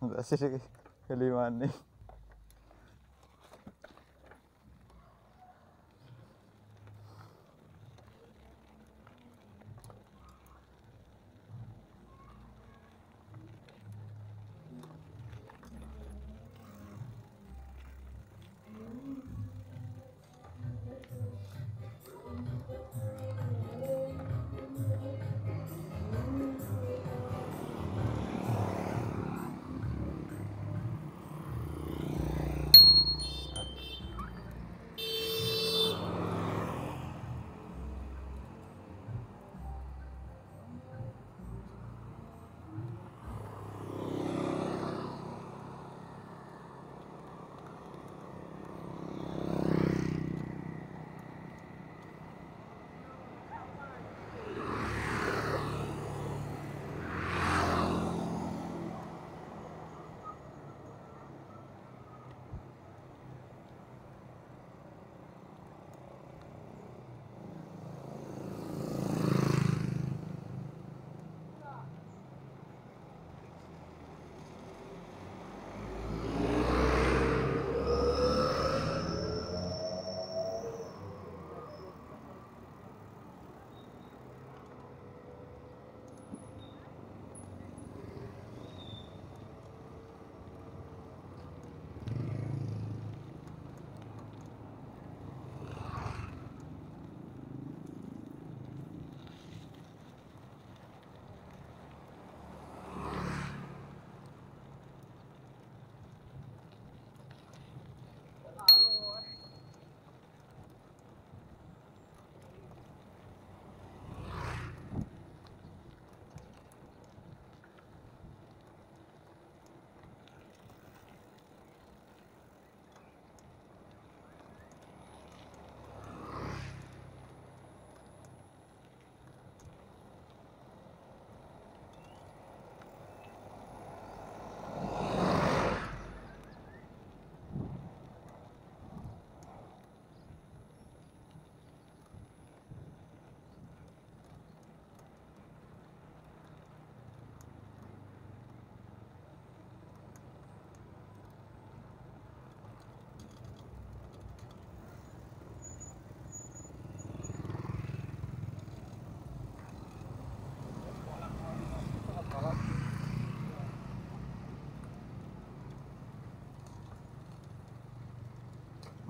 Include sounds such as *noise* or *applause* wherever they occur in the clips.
*laughs* වැසිට හෙළිවන්නේ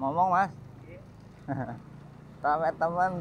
ngomong mas. *laughs* Rame teman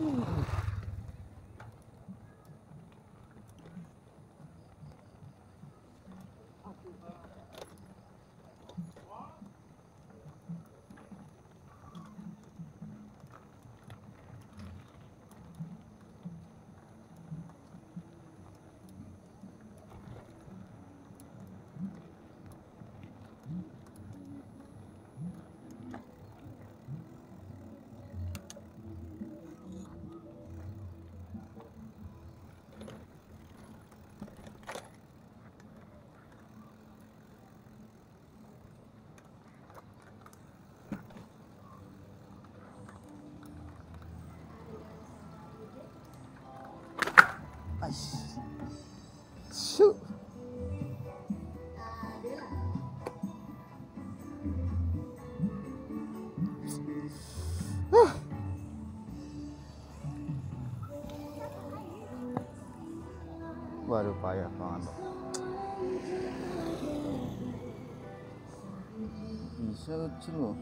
Ooh. Nice. Shoot. Baru payah banget. Bisa kecil loh.